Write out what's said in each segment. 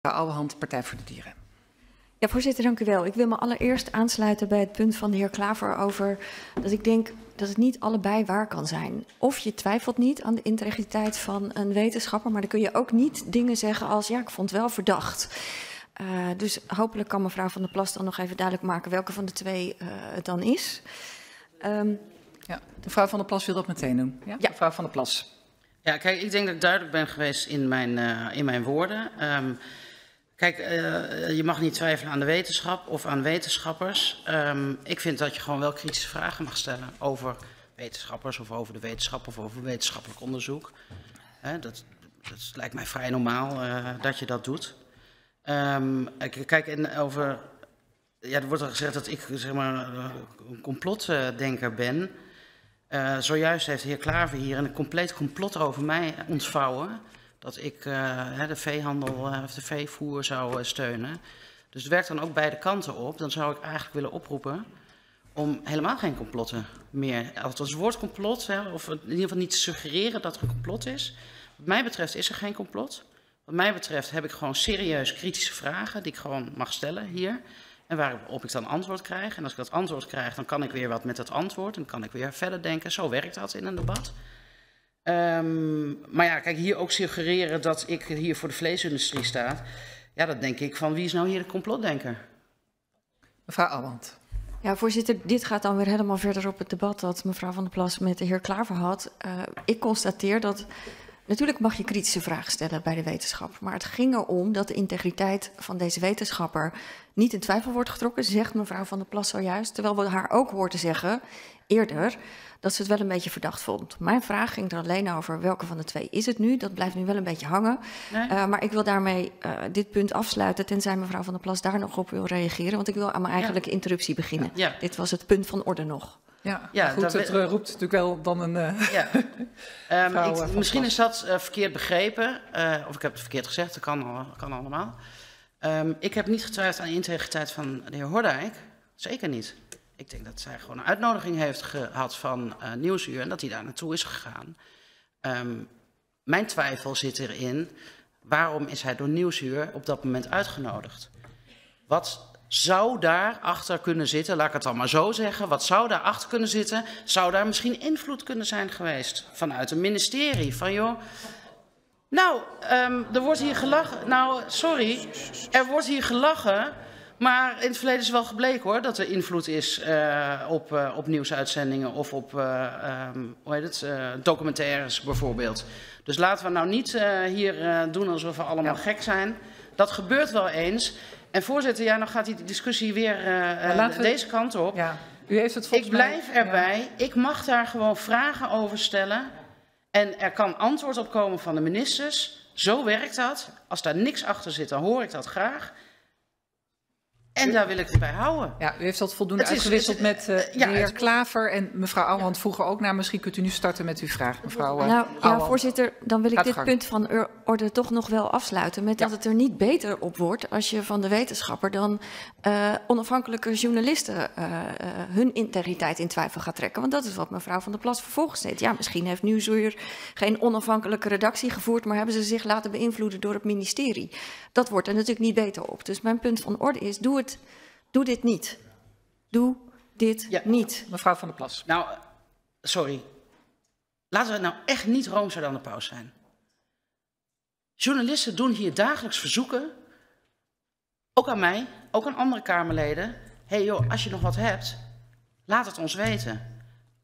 Ouwehand, Partij voor de Dieren. Ja, voorzitter, dank u wel. Ik wil me allereerst aansluiten bij het punt van de heer Klaver over dat ik denk dat het niet allebei waar kan zijn. Of je twijfelt niet aan de integriteit van een wetenschapper, maar dan kun je ook niet dingen zeggen als ja, ik vond het wel verdacht. Uh, dus hopelijk kan mevrouw Van der Plas dan nog even duidelijk maken welke van de twee uh, het dan is. Um, ja, mevrouw Van der Plas wil dat meteen doen. Ja, ja. mevrouw Van der Plas. Ja, kijk, ik denk dat ik duidelijk ben geweest in mijn, uh, in mijn woorden. Um, Kijk, uh, je mag niet twijfelen aan de wetenschap of aan wetenschappers. Um, ik vind dat je gewoon wel kritische vragen mag stellen over wetenschappers of over de wetenschap of over wetenschappelijk onderzoek. Dat, dat lijkt mij vrij normaal uh, dat je dat doet. Um, kijk, over. Ja, er wordt al gezegd dat ik zeg maar, een complotdenker ben. Zojuist heeft de heer Klaver hier een compleet complot over mij ontvouwen dat ik uh, de veehandel uh, of de veevoer zou uh, steunen. Dus het werkt dan ook beide kanten op. Dan zou ik eigenlijk willen oproepen om helemaal geen complotten meer. Althans, het woord complot, hè, of in ieder geval niet te suggereren dat er een complot is. Wat mij betreft is er geen complot. Wat mij betreft heb ik gewoon serieus kritische vragen die ik gewoon mag stellen hier. En waarop ik dan antwoord krijg. En als ik dat antwoord krijg, dan kan ik weer wat met dat antwoord. En kan ik weer verder denken. Zo werkt dat in een debat. Um, maar ja, kijk, hier ook suggereren dat ik hier voor de vleesindustrie sta. Ja, dat denk ik van wie is nou hier de complotdenker? Mevrouw Alwand. Ja, voorzitter, dit gaat dan weer helemaal verder op het debat dat mevrouw Van der Plas met de heer Klaver had. Uh, ik constateer dat Natuurlijk mag je kritische vragen stellen bij de wetenschap, maar het ging erom dat de integriteit van deze wetenschapper niet in twijfel wordt getrokken, zegt mevrouw Van der Plas zojuist, terwijl we haar ook hoorden zeggen eerder dat ze het wel een beetje verdacht vond. Mijn vraag ging er alleen over welke van de twee is het nu. Dat blijft nu wel een beetje hangen. Nee. Uh, maar ik wil daarmee uh, dit punt afsluiten, tenzij mevrouw Van der Plas daar nog op wil reageren, want ik wil aan mijn eigenlijke ja. interruptie beginnen. Ja. Dit was het punt van orde nog. Ja, ja goed, het we... roept natuurlijk wel dan een. Uh, ja. um, ik, misschien is dat uh, verkeerd begrepen, uh, of ik heb het verkeerd gezegd, dat kan, kan allemaal. Um, ik heb niet getwijfeld aan de integriteit van de heer Hordijk. Zeker niet. Ik denk dat zij gewoon een uitnodiging heeft gehad van Nieuwsuur en dat hij daar naartoe is gegaan. Um, mijn twijfel zit erin, waarom is hij door Nieuwsuur op dat moment uitgenodigd? Wat zou daar achter kunnen zitten, laat ik het dan maar zo zeggen, wat zou daar achter kunnen zitten? Zou daar misschien invloed kunnen zijn geweest vanuit een ministerie? Van joh, nou, um, er wordt hier gelachen, nou sorry, er wordt hier gelachen, maar in het verleden is wel gebleken hoor, dat er invloed is uh, op, uh, op nieuwsuitzendingen of op uh, um, hoe heet het, documentaires bijvoorbeeld. Dus laten we nou niet hier doen alsof we allemaal ja. gek zijn. Dat gebeurt wel eens. En voorzitter, ja, dan gaat die discussie weer we... deze kant op. Ja. U heeft het ik blijf mij... erbij. Ja. Ik mag daar gewoon vragen over stellen. En er kan antwoord op komen van de ministers. Zo werkt dat. Als daar niks achter zit, dan hoor ik dat graag. En daar wil ik het bij houden. Ja, u heeft dat voldoende het uitgewisseld is, met uh, ja, de heer Klaver en mevrouw Ouwehand ja. vroeger ook naar. Misschien kunt u nu starten met uw vraag, mevrouw uh, Nou ja, voorzitter, dan wil ik Gaat dit gang. punt van orde toch nog wel afsluiten met ja. dat het er niet beter op wordt als je van de wetenschapper dan uh, onafhankelijke journalisten uh, uh, hun integriteit in twijfel gaat trekken. Want dat is wat mevrouw van der Plas vervolgens deed. Ja, misschien heeft Nieuwsuur geen onafhankelijke redactie gevoerd, maar hebben ze zich laten beïnvloeden door het ministerie. Dat wordt er natuurlijk niet beter op. Dus mijn punt van orde is, doe het Doe dit niet. Doe dit ja. niet. Mevrouw van der Plas. Nou, sorry. Laten we nou echt niet roomser dan de paus zijn. Journalisten doen hier dagelijks verzoeken, ook aan mij, ook aan andere Kamerleden. Hé hey joh, als je nog wat hebt, laat het ons weten.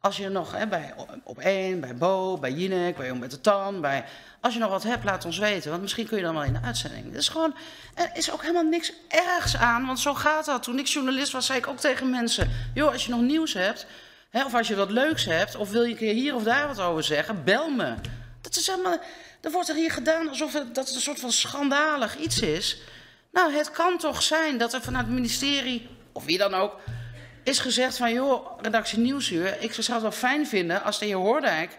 Als je nog hè, bij op één, bij Bo, bij Jinek, bij Jong met de Tan, bij, als je nog wat hebt, laat ons weten. Want misschien kun je dan wel in de uitzending. Dat is gewoon, er is ook helemaal niks ergs aan, want zo gaat dat. Toen ik journalist was, zei ik ook tegen mensen: joh, als je nog nieuws hebt, hè, of als je wat leuks hebt, of wil je een keer hier of daar wat over zeggen, bel me. Dat is helemaal, er wordt er hier gedaan alsof het, dat het een soort van schandalig iets is. Nou, het kan toch zijn dat er vanuit het ministerie, of wie dan ook, is gezegd van, joh, redactie Nieuwsuur, ik zou het wel fijn vinden als de heer Hoordijk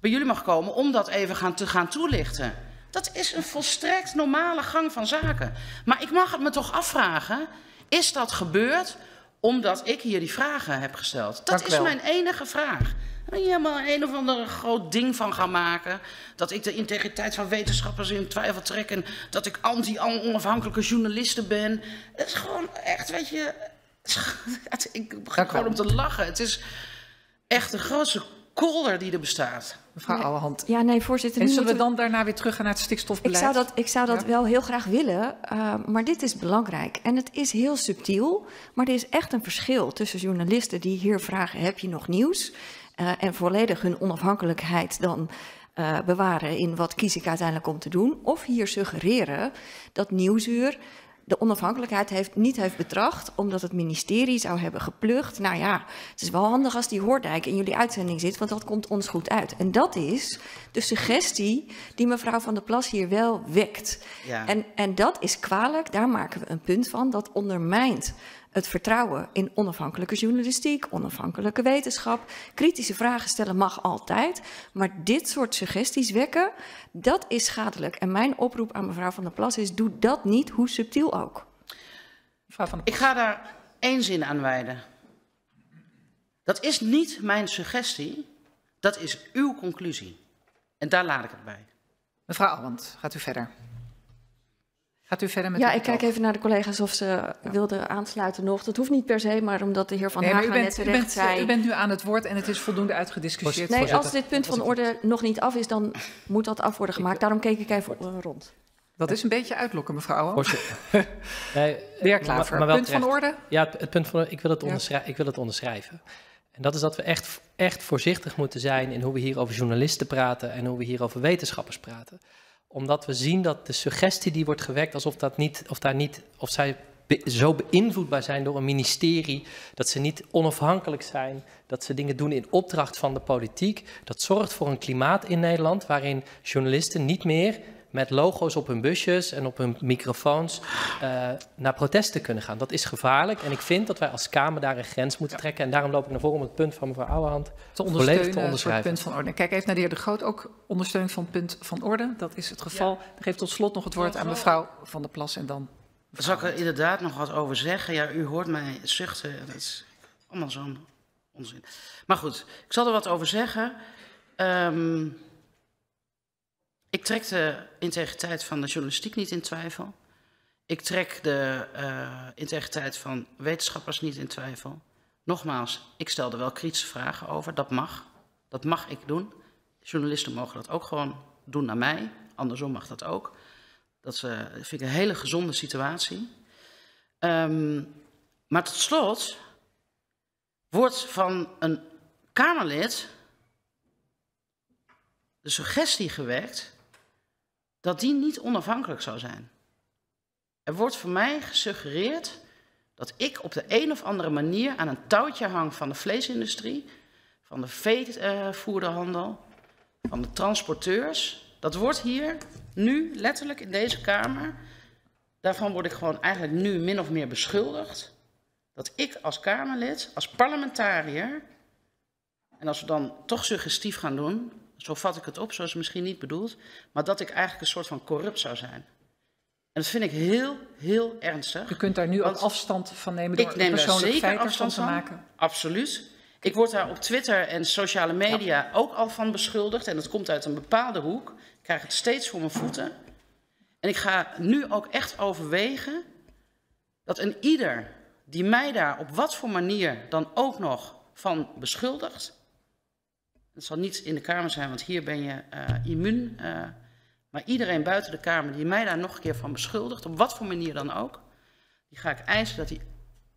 bij jullie mag komen om dat even gaan te gaan toelichten. Dat is een volstrekt normale gang van zaken. Maar ik mag het me toch afvragen, is dat gebeurd Omdat ik hier die vragen heb gesteld. Dat is mijn enige vraag. En helemaal een of ander groot ding van gaan maken. Dat ik de integriteit van wetenschappers in twijfel trek. En dat ik anti-onafhankelijke journalisten ben. Het is gewoon echt, weet je. Ik begin gewoon om te lachen. Het is echt de grootste kolder die er bestaat. Mevrouw Ouwehand. Ja, nee, voorzitter. En zullen we dan daarna weer terug gaan naar het stikstofbeleid? Ik zou dat, ik zou dat wel heel graag willen, uh, maar dit is belangrijk. En het is heel subtiel, maar er is echt een verschil tussen journalisten die hier vragen: heb je nog nieuws? Uh, en volledig hun onafhankelijkheid dan uh, bewaren in wat kies ik uiteindelijk om te doen. Of hier suggereren dat Nieuwsuur de onafhankelijkheid heeft, niet heeft betracht, omdat het ministerie zou hebben geplucht. Nou ja, het is wel handig als die Hoordijk in jullie uitzending zit, want dat komt ons goed uit. En dat is de suggestie die mevrouw Van der Plas hier wel wekt. Ja. En, en dat is kwalijk, daar maken we een punt van. Dat ondermijnt het vertrouwen in onafhankelijke journalistiek, onafhankelijke wetenschap. Kritische vragen stellen mag altijd, maar dit soort suggesties wekken, dat is schadelijk. En mijn oproep aan mevrouw Van der Plas is: doe dat niet, hoe subtiel ook. Mevrouw van der Ik ga daar één zin aan wijden. Dat is niet mijn suggestie, dat is uw conclusie. En daar laat ik het bij. Mevrouw Alwand, gaat u verder. Gaat u verder met Ja, ik kijk even naar de collega's of ze ja. wilden aansluiten nog. Dat hoeft niet per se, maar omdat de heer Van nee, Haga net terecht u bent, zei... U bent nu aan het woord en het is voldoende uitgediscussieerd. Nee, als dit punt van orde nog niet af is, dan moet dat af worden gemaakt. Daarom keek ik even rond. Dat is een beetje uitlokken, mevrouw. nee, de heer Klaver, maar, maar punt van orde? Ja, het, punt van orde, ik wil het, onderschrijven, ik wil het onderschrijven. En dat is dat we echt, echt voorzichtig moeten zijn in hoe we hier over journalisten praten en hoe we hier over wetenschappers praten omdat we zien dat de suggestie die wordt gewekt, alsof, dat niet, of, daar niet, of zij zo beïnvloedbaar zijn door een ministerie, dat ze niet onafhankelijk zijn, dat ze dingen doen in opdracht van de politiek. Dat zorgt voor een klimaat in Nederland waarin journalisten niet meer met logo's op hun busjes en op hun microfoons uh, naar protesten kunnen gaan. Dat is gevaarlijk en ik vind dat wij als Kamer daar een grens moeten trekken. En daarom loop ik naar voren om het punt van mevrouw Ouwehand te volledig te onderschrijven. punt van orde. Kijk even naar de heer De Groot, ook ondersteuning van het punt van orde. Dat is het geval. Ja. Ik geef tot slot nog het woord aan mevrouw Van der Plas en dan... Zal ik er inderdaad nog wat over zeggen? Ja, u hoort mij zuchten. Dat is allemaal zo'n onzin. Maar goed, ik zal er wat over zeggen. Um, ik trek de integriteit van de journalistiek niet in twijfel. Ik trek de uh, integriteit van wetenschappers niet in twijfel. Nogmaals, ik stel er wel kritische vragen over. Dat mag. Dat mag ik doen. Journalisten mogen dat ook gewoon doen naar mij. Andersom mag dat ook. Dat uh, vind ik een hele gezonde situatie. Um, maar tot slot wordt van een Kamerlid de suggestie gewekt dat die niet onafhankelijk zou zijn. Er wordt voor mij gesuggereerd dat ik op de een of andere manier aan een touwtje hang van de vleesindustrie, van de veevoerderhandel, van de transporteurs. Dat wordt hier nu letterlijk in deze Kamer. Daarvan word ik gewoon eigenlijk nu min of meer beschuldigd. Dat ik als Kamerlid, als parlementariër, en als we dan toch suggestief gaan doen, zo vat ik het op, zoals misschien niet bedoeld, maar dat ik eigenlijk een soort van corrupt zou zijn. En dat vind ik heel, heel ernstig. U kunt daar nu ook afstand van nemen door ik neem persoonlijk zeker afstand van te maken? Absoluut. Ik word daar op Twitter en sociale media ja. ook al van beschuldigd. En dat komt uit een bepaalde hoek. Ik krijg het steeds voor mijn voeten. En ik ga nu ook echt overwegen dat een ieder die mij daar op wat voor manier dan ook nog van beschuldigt, het zal niet in de Kamer zijn, want hier ben je uh, immuun. Uh, maar iedereen buiten de Kamer die mij daar nog een keer van beschuldigt, op wat voor manier dan ook, die ga ik eisen dat hij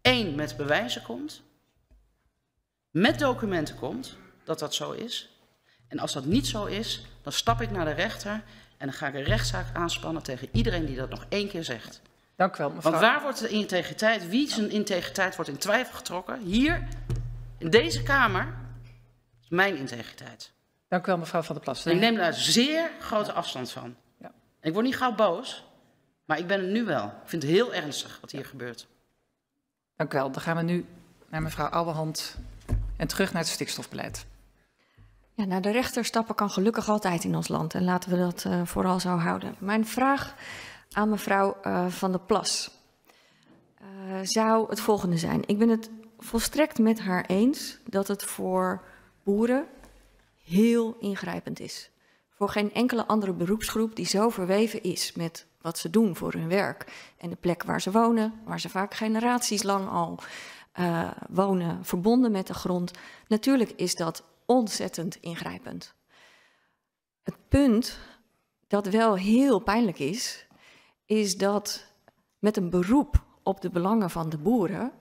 één met bewijzen komt, met documenten komt dat dat zo is. En als dat niet zo is, dan stap ik naar de rechter en dan ga ik een rechtszaak aanspannen tegen iedereen die dat nog één keer zegt. Dank u wel, mevrouw. Want waar wordt de integriteit, wie zijn integriteit wordt in twijfel getrokken? Hier, in deze Kamer, mijn integriteit. Dank u wel, mevrouw Van der Plas. Ik neem daar zeer grote afstand van. Ja. Ik word niet gauw boos, maar ik ben het nu wel. Ik vind het heel ernstig wat hier gebeurt. Dank u wel. Dan gaan we nu naar mevrouw Ouwehand en terug naar het stikstofbeleid. Ja, naar de rechter stappen kan gelukkig altijd in ons land. En laten we dat uh, vooral zo houden. Mijn vraag aan mevrouw uh, Van der Plas uh, zou het volgende zijn. Ik ben het volstrekt met haar eens dat het voor boeren heel ingrijpend is. Voor geen enkele andere beroepsgroep die zo verweven is met wat ze doen voor hun werk en de plek waar ze wonen, waar ze vaak generaties lang al uh, wonen, verbonden met de grond. Natuurlijk is dat ontzettend ingrijpend. Het punt dat wel heel pijnlijk is, is dat met een beroep op de belangen van de boeren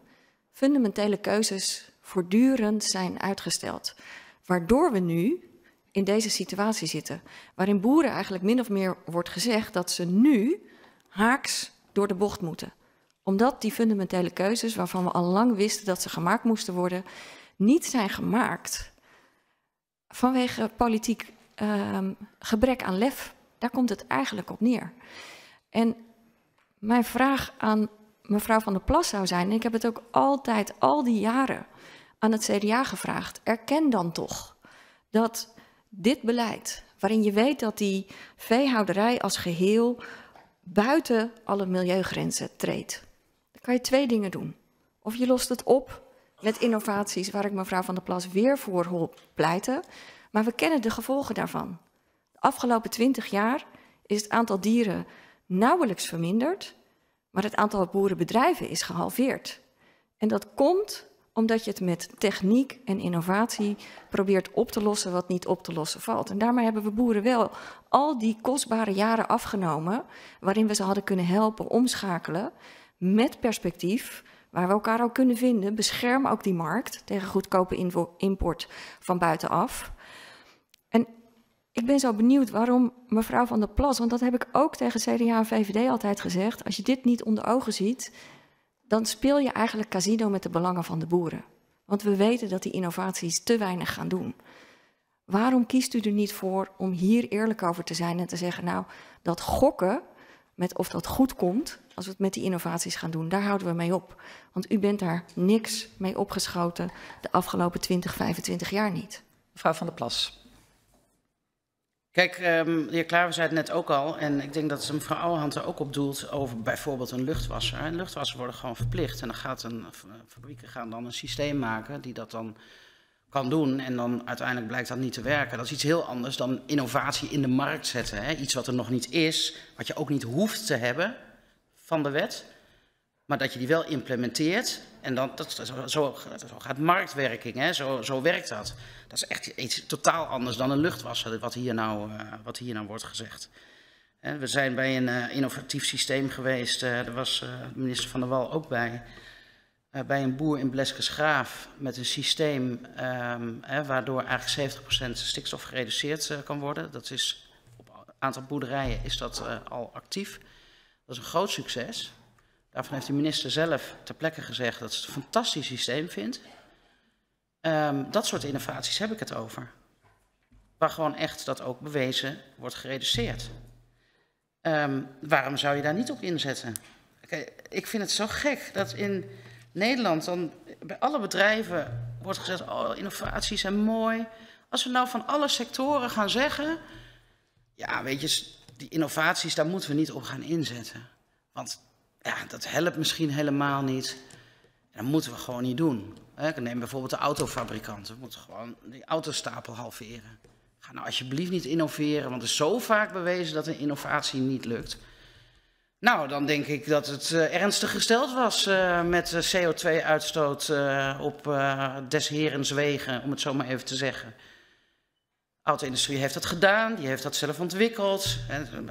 fundamentele keuzes voortdurend zijn uitgesteld. Waardoor we nu in deze situatie zitten, waarin boeren eigenlijk min of meer wordt gezegd dat ze nu haaks door de bocht moeten. Omdat die fundamentele keuzes, waarvan we al lang wisten dat ze gemaakt moesten worden, niet zijn gemaakt vanwege politiek uh, gebrek aan lef. Daar komt het eigenlijk op neer. En mijn vraag aan mevrouw Van der Plas zou zijn, en ik heb het ook altijd, al die jaren, aan het CDA gevraagd. Erken dan toch dat dit beleid, waarin je weet dat die veehouderij als geheel buiten alle milieugrenzen treedt. Dan kan je twee dingen doen. Of je lost het op met innovaties waar ik mevrouw Van der Plas weer voor hoor pleiten. Maar we kennen de gevolgen daarvan. De afgelopen twintig jaar is het aantal dieren nauwelijks verminderd, maar het aantal boerenbedrijven is gehalveerd. En dat komt omdat je het met techniek en innovatie probeert op te lossen wat niet op te lossen valt. En daarmee hebben we boeren wel al die kostbare jaren afgenomen, waarin we ze hadden kunnen helpen omschakelen met perspectief, waar we elkaar ook kunnen vinden. Bescherm ook die markt tegen goedkope import van buitenaf. En ik ben zo benieuwd waarom mevrouw van der Plas, want dat heb ik ook tegen CDA en VVD altijd gezegd, als je dit niet onder ogen ziet, dan speel je eigenlijk casino met de belangen van de boeren. Want we weten dat die innovaties te weinig gaan doen. Waarom kiest u er niet voor om hier eerlijk over te zijn en te zeggen, nou, dat gokken met of dat goed komt, als we het met die innovaties gaan doen, daar houden we mee op. Want u bent daar niks mee opgeschoten de afgelopen 20, 25 jaar niet. Mevrouw van der Plas. Kijk, um, de heer Klaver zei het net ook al, en ik denk dat mevrouw Ouwehand er ook op doelt over bijvoorbeeld een luchtwasser. Een luchtwasser worden gewoon verplicht en dan gaat een, fabrieken gaan dan een systeem maken die dat dan kan doen en dan uiteindelijk blijkt dat niet te werken. Dat is iets heel anders dan innovatie in de markt zetten. Hè? Iets wat er nog niet is, wat je ook niet hoeft te hebben van de wet, maar dat je die wel implementeert. En dan, dat, zo, zo, gaat marktwerking, hè? Zo, zo werkt dat. Dat is echt iets totaal anders dan een luchtwasser, wat hier nou, uh, wat hier nou wordt gezegd. we zijn bij een uh, innovatief systeem geweest, uh, daar was minister Van der Wal ook bij. bij een boer in Bleskensgraaf met een systeem um, waardoor eigenlijk 70% stikstof gereduceerd kan worden. Dat is, op een aantal boerderijen is dat al actief. Dat is een groot succes. Daarvan heeft de minister zelf ter plekke gezegd dat ze het een fantastisch systeem vindt. Um, dat soort innovaties heb ik het over. Waar gewoon echt dat ook bewezen wordt gereduceerd. Um, waarom zou je daar niet op inzetten? Ik vind het zo gek dat in Nederland dan bij alle bedrijven wordt gezegd: oh, innovaties zijn mooi. Als we nou van alle sectoren gaan zeggen: ja, weet je, die innovaties, daar moeten we niet op gaan inzetten. Want ja, dat helpt misschien helemaal niet. En dat moeten we gewoon niet doen. Ik neem bijvoorbeeld de autofabrikanten. We moeten gewoon die autostapel halveren. Ga nou alsjeblieft niet innoveren, want er is zo vaak bewezen dat een innovatie niet lukt. Nou, dan denk ik dat het uh, ernstig gesteld was uh, met CO2-uitstoot uh, op des herens wegen, om het zo maar even te zeggen. Auto-industrie heeft dat gedaan, die heeft dat zelf ontwikkeld.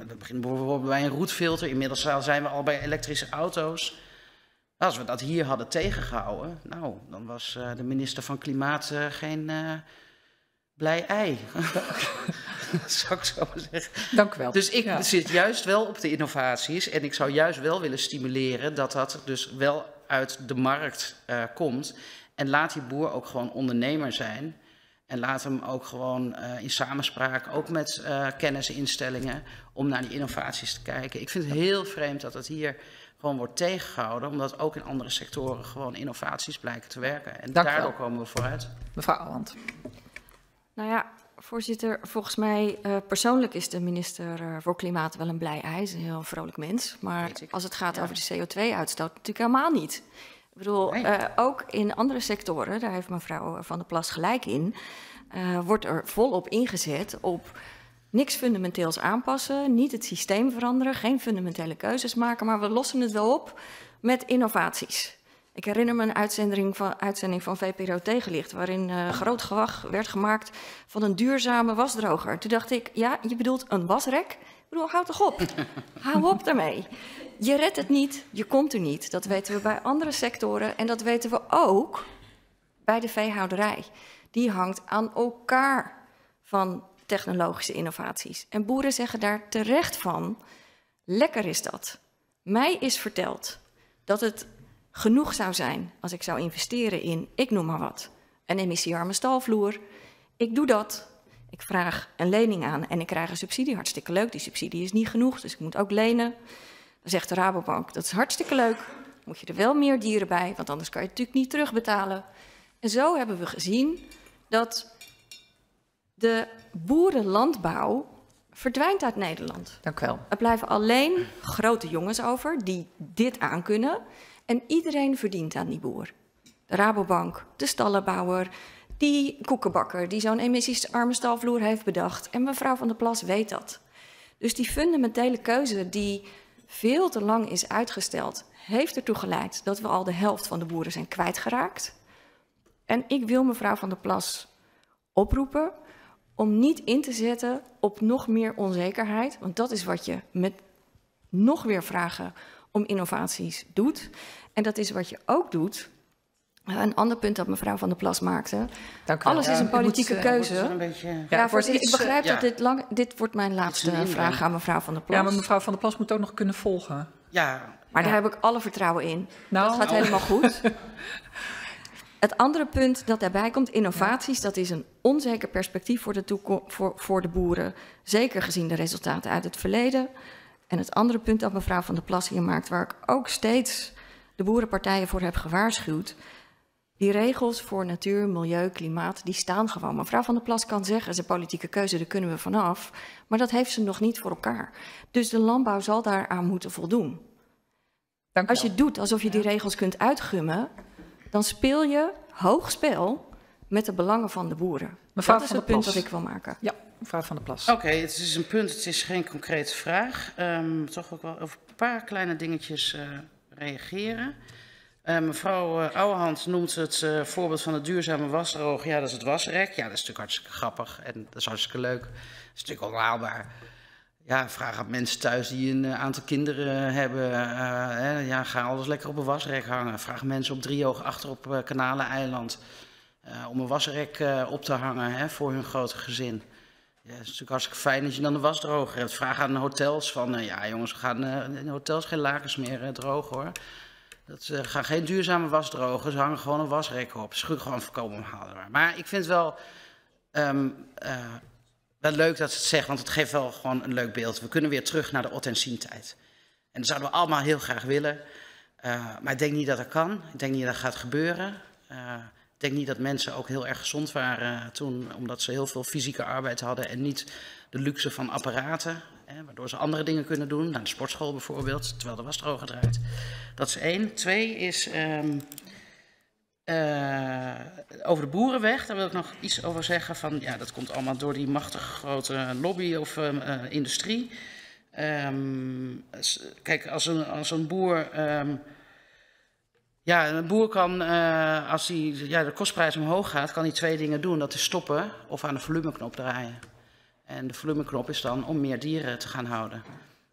Dat begint bijvoorbeeld bij een roetfilter. Inmiddels zijn we al bij elektrische auto's. Als we dat hier hadden tegengehouden, nou, dan was uh, de minister van Klimaat uh, geen uh, blij ei. zou ik zo maar zeggen. Dank u wel. Dus ik ja. zit juist wel op de innovaties en ik zou juist wel willen stimuleren dat dat dus wel uit de markt komt. En laat die boer ook gewoon ondernemer zijn. En laat hem ook gewoon uh, in samenspraak, ook met uh, kennisinstellingen, om naar die innovaties te kijken. Ik vind het heel vreemd dat het hier gewoon wordt tegengehouden, omdat ook in andere sectoren gewoon innovaties blijken te werken. En Dank daardoor komen we vooruit. Mevrouw Alland. Nou ja, voorzitter, volgens mij uh, persoonlijk is de minister voor Klimaat wel een blij ei. een heel vrolijk mens. Maar als het gaat ja. over de CO2-uitstoot, natuurlijk helemaal niet. Bedoel, Nee. eh, ook in andere sectoren, daar heeft mevrouw Van der Plas gelijk in, eh, wordt er volop ingezet op niks fundamenteels aanpassen, niet het systeem veranderen, geen fundamentele keuzes maken, maar we lossen het wel op met innovaties. Ik herinner me een uitzending van, uitzending van VPRO Tegenlicht, waarin eh, groot gewag werd gemaakt van een duurzame wasdroger. Toen dacht ik, ja, je bedoelt een wasrek? Ik bedoel, houd toch op. Hou op daarmee. Je redt het niet, je komt er niet. Dat weten we bij andere sectoren en dat weten we ook bij de veehouderij. Die hangt aan elkaar van technologische innovaties. En boeren zeggen daar terecht van, lekker is dat. Mij is verteld dat het genoeg zou zijn als ik zou investeren in, ik noem maar wat, een emissiearme stalvloer. Ik doe dat. Ik vraag een lening aan en ik krijg een subsidie. Hartstikke leuk. Die subsidie is niet genoeg, dus ik moet ook lenen. Zegt de Rabobank, dat is hartstikke leuk. Moet je er wel meer dieren bij, want anders kan je het natuurlijk niet terugbetalen. En zo hebben we gezien dat de boerenlandbouw verdwijnt uit Nederland. Dank u wel. Er blijven alleen grote jongens over die dit aankunnen. En iedereen verdient aan die boer. De Rabobank, de stallenbouwer, die koekenbakker die zo'n emissiesarme stalvloer heeft bedacht. En mevrouw van der Plas weet dat. Dus die fundamentele keuze die veel te lang is uitgesteld, heeft ertoe geleid dat we al de helft van de boeren zijn kwijtgeraakt. En ik wil mevrouw van der Plas oproepen om niet in te zetten op nog meer onzekerheid. Want dat is wat je met nog weer vragen om innovaties doet. En dat is wat je ook doet. Een ander punt dat mevrouw van der Plas maakte. Dank u wel. Alles is een moet, politieke eh, keuze. Een beetje... Ja, wordt ik eh, begrijp ja. dat dit lang... Dit wordt mijn laatste vraag aan mevrouw van der Plas. Ja, maar mevrouw Van der Plas moet ook nog kunnen volgen. Ja, Maar daar heb ik alle vertrouwen in. Nou, dat gaat helemaal goed. Het andere punt dat daarbij komt, innovaties, dat is een onzeker perspectief voor de, voor, voor de boeren. Zeker gezien de resultaten uit het verleden. En het andere punt dat mevrouw Van der Plas hier maakt, waar ik ook steeds de boerenpartijen voor heb gewaarschuwd. Die regels voor natuur, milieu, klimaat, die staan gewoon. Mevrouw Van der Plas kan zeggen, ze politieke keuze, daar kunnen we vanaf. Maar dat heeft ze nog niet voor elkaar. Dus de landbouw zal daaraan moeten voldoen. dank Als je doet alsof je die regels kunt uitgummen, dan speel je hoog spel met de belangen van de boeren. Mevrouw dat is van het punt Plas. dat ik wil maken. Ja, mevrouw Van der Plas. Oké, het is een punt, het is geen concrete vraag. Ehm, toch ook wel over een paar kleine dingetjes eh, reageren. Eh, mevrouw uh, Ouwehand noemt het eh, voorbeeld van het duurzame wasdroog. Ja, dat is het wasrek. Ja, dat is natuurlijk hartstikke grappig en dat is hartstikke leuk. Dat is natuurlijk ook haalbaar. Ja, vraag aan mensen thuis die een aantal kinderen hebben. hè, ja, ga alles lekker op een wasrek hangen. Vraag mensen op driehoog achter op Kanaleneiland om een wasrek op te hangen hè, voor hun grote gezin. Ja, het is natuurlijk hartstikke fijn dat je dan de wasdroger hebt. Vraag aan hotels van, ja jongens, we gaan in hotels geen lakens meer drogen hoor. Dat uh, gaan geen duurzame wasdrogers, ze hangen gewoon een wasrek op. Is gewoon voorkomen haalbaar. Maar ik vind het wel, um, uh, wel leuk dat ze het zegt, want het geeft wel gewoon een leuk beeld. We kunnen weer terug naar de Ottensien-tijd. En dat zouden we allemaal heel graag willen. Uh, maar ik denk niet dat dat kan. Ik denk niet dat dat gaat gebeuren. Uh, ik denk niet dat mensen ook heel erg gezond waren toen, omdat ze heel veel fysieke arbeid hadden en niet de luxe van apparaten. Waardoor ze andere dingen kunnen doen, naar de sportschool bijvoorbeeld, terwijl de wasdroger draait. Dat is één. Twee is um, uh, over de boerenweg. Daar wil ik nog iets over zeggen. Van, ja, dat komt allemaal door die machtige grote lobby of uh, uh, industrie. Um, kijk, als een, als een boer. Ja, een boer kan, uh, als die, ja, de kostprijs omhoog gaat, kan hij twee dingen doen. Dat is stoppen of aan de volumeknop draaien. En de volumeknop is dan om meer dieren te gaan houden.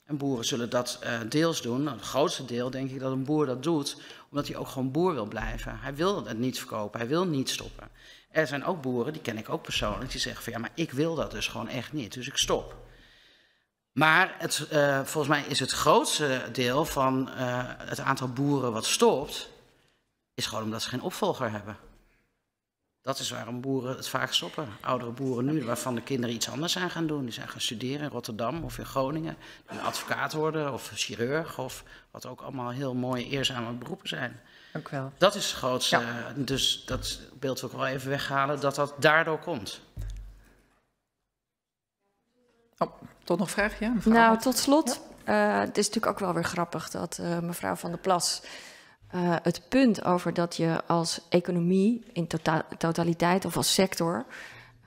En boeren zullen dat uh, deels doen. Nou, het grootste deel denk ik dat een boer dat doet, omdat hij ook gewoon boer wil blijven. Hij wil het niet verkopen, hij wil niet stoppen. Er zijn ook boeren, die ken ik ook persoonlijk, die zeggen van ja, maar ik wil dat dus gewoon echt niet, dus ik stop. Maar het, uh, volgens mij is het grootste deel van uh, het aantal boeren wat stopt, is gewoon omdat ze geen opvolger hebben. Dat is waarom boeren het vaak stoppen. Oudere boeren nu, waarvan de kinderen iets anders zijn gaan doen. Die zijn gaan studeren in Rotterdam of in Groningen. Die een advocaat worden of chirurg of wat ook allemaal heel mooie eerzame beroepen zijn. Dank u wel. Dat is het grootste. Ja. Dus dat beeld wil ik wel even weghalen, dat dat daardoor komt. Oh, tot nog vraag, ja? Nou, tot slot. Ja. Uh, het is natuurlijk ook wel weer grappig dat uh, mevrouw Van der Plas... uh, het punt over dat je als economie in tota totaliteit of als sector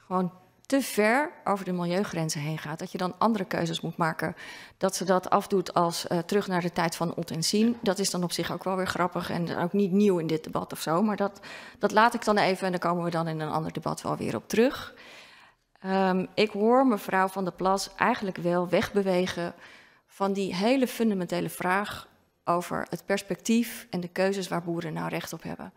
gewoon te ver over de milieugrenzen heen gaat. Dat je dan andere keuzes moet maken. Dat ze dat afdoet als uh, terug naar de tijd van zien. Dat is dan op zich ook wel weer grappig en ook niet nieuw in dit debat of zo. Maar dat, dat laat ik dan even en daar komen we dan in een ander debat wel weer op terug. Um, ik hoor mevrouw Van der Plas eigenlijk wel wegbewegen van die hele fundamentele vraag over het perspectief en de keuzes waar boeren nou recht op hebben.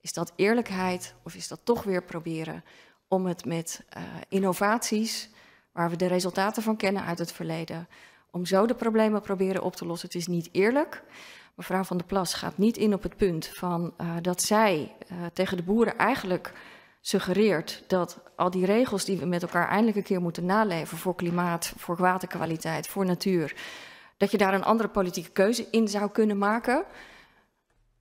Is dat eerlijkheid of is dat toch weer proberen om het met uh, innovaties, waar we de resultaten van kennen uit het verleden, om zo de problemen proberen op te lossen? Het is niet eerlijk. Mevrouw van der Plas gaat niet in op het punt van uh, dat zij uh, tegen de boeren eigenlijk suggereert dat al die regels die we met elkaar eindelijk een keer moeten naleven voor klimaat, voor waterkwaliteit, voor natuur, dat je daar een andere politieke keuze in zou kunnen maken.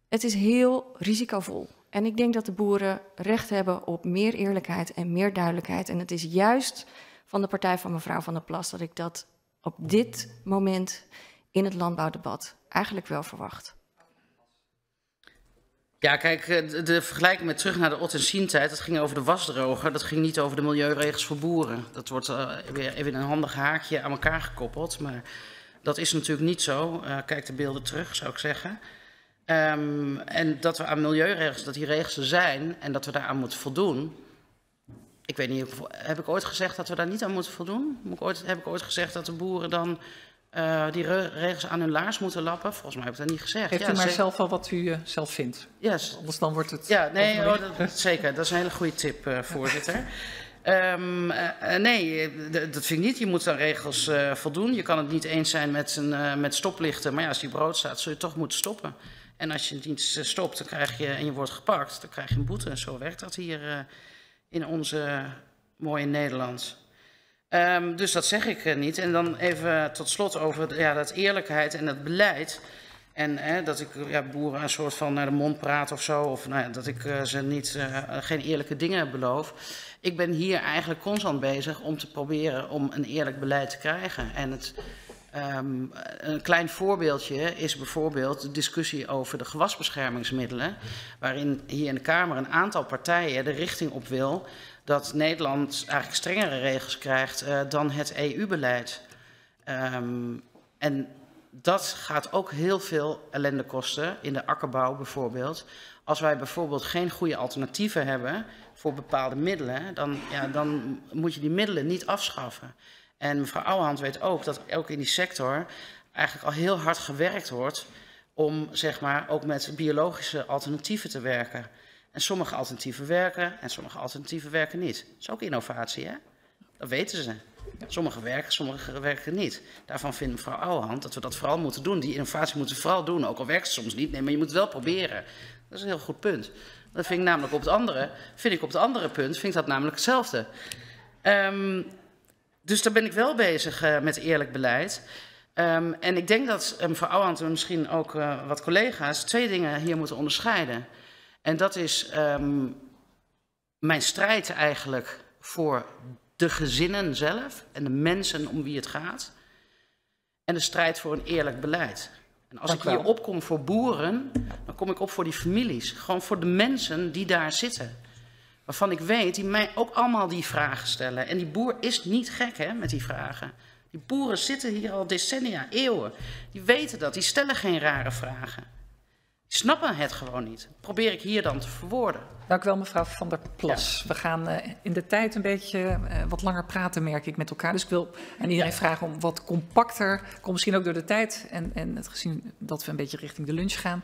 Het is heel risicovol. En ik denk dat de boeren recht hebben op meer eerlijkheid en meer duidelijkheid. En het is juist van de partij van mevrouw Van der Plas dat ik dat op dit moment in het landbouwdebat eigenlijk wel verwacht. Ja, kijk, de, de vergelijking met terug naar de Ot- en Sien-tijd, dat ging over de wasdroger, dat ging niet over de milieuregels voor boeren. Dat wordt uh, weer even een handig haakje aan elkaar gekoppeld, maar dat is natuurlijk niet zo. Uh, kijk de beelden terug, zou ik zeggen. Um, en dat we aan milieuregels, dat die regels er zijn en dat we daaraan moeten voldoen. Ik weet niet, heb ik ooit gezegd dat we daar niet aan moeten voldoen? Heb ik ooit, heb ik ooit gezegd dat de boeren dan uh, die regels aan hun laars moeten lappen? Volgens mij heb ik dat niet gezegd. Heeft ja, u maar zelf al wat u uh, zelf vindt? Yes. Anders dan wordt het... Ja, nee, oh, dat, zeker. Dat is een hele goede tip, uh, voorzitter. Um, nee, dat vind ik niet. Je moet aan regels uh, voldoen. Je kan het niet eens zijn met, een, uh, met stoplichten. Maar ja, als die brood staat, zul je toch moeten stoppen. En als je niet stopt dan krijg je, en je wordt gepakt, dan krijg je een boete. En zo werkt dat hier in onze mooie Nederland. Um, dus dat zeg ik niet. En dan even tot slot over ja, dat eerlijkheid en dat beleid. En hè, dat ik ja, boeren een soort van naar de mond praat of zo. Of nou dat ik uh, ze niet, uh, geen eerlijke dingen beloof. Ik ben hier eigenlijk constant bezig om te proberen om een eerlijk beleid te krijgen. En het, um, een klein voorbeeldje is bijvoorbeeld de discussie over de gewasbeschermingsmiddelen. Waarin hier in de Kamer een aantal partijen de richting op wil dat Nederland eigenlijk strengere regels krijgt uh, dan het EU-beleid. Um, en dat gaat ook heel veel ellende kosten, in de akkerbouw bijvoorbeeld. Als wij bijvoorbeeld geen goede alternatieven hebben voor bepaalde middelen, dan, ja, dan moet je die middelen niet afschaffen. En mevrouw Ouwehand weet ook dat ook in die sector eigenlijk al heel hard gewerkt wordt om zeg maar, ook met biologische alternatieven te werken. En sommige alternatieven werken en sommige alternatieven werken niet. Dat is ook innovatie, hè? Dat weten ze. Sommige werken, sommige werken niet. Daarvan vindt mevrouw Ouwehand dat we dat vooral moeten doen. Die innovatie moeten we vooral doen, ook al werkt het soms niet. Nee, maar je moet het wel proberen. Dat is een heel goed punt. Dat vind ik namelijk op het andere, vind ik op het andere punt, vind ik dat namelijk hetzelfde. Um, dus daar ben ik wel bezig uh, met eerlijk beleid. Um, en ik denk dat uh, mevrouw Ouwehand en misschien ook uh, wat collega's twee dingen hier moeten onderscheiden. En dat is um, mijn strijd eigenlijk voor de gezinnen zelf en de mensen om wie het gaat. En de strijd voor een eerlijk beleid. En als Dank ik hier opkom voor boeren, dan kom ik op voor die families. Gewoon voor de mensen die daar zitten. Waarvan ik weet, die mij ook allemaal die vragen stellen. En die boer is niet gek hè, met die vragen. Die boeren zitten hier al decennia, eeuwen. Die weten dat, die stellen geen rare vragen. Snappen het gewoon niet. Dat probeer ik hier dan te verwoorden. Dank u wel, mevrouw Van der Plas. Ja. We gaan uh, in de tijd een beetje uh, wat langer praten, merk ik, met elkaar. Dus ik wil aan iedereen ja. vragen om wat compacter, kom misschien ook door de tijd en, en het gezien dat we een beetje richting de lunch gaan,